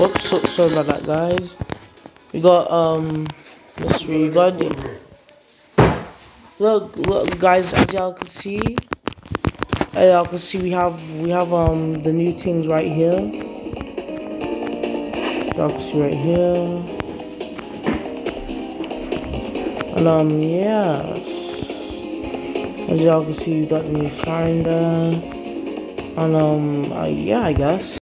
Oops, so, sorry about that, guys. We got, um, let's we got the, look, look, guys, as y'all can see, as y'all can see, we have, we have, um, the new things right here. Y'all can see right here. And, um, yeah. As y'all can see, we got the new sign. And, um, uh, yeah, I guess.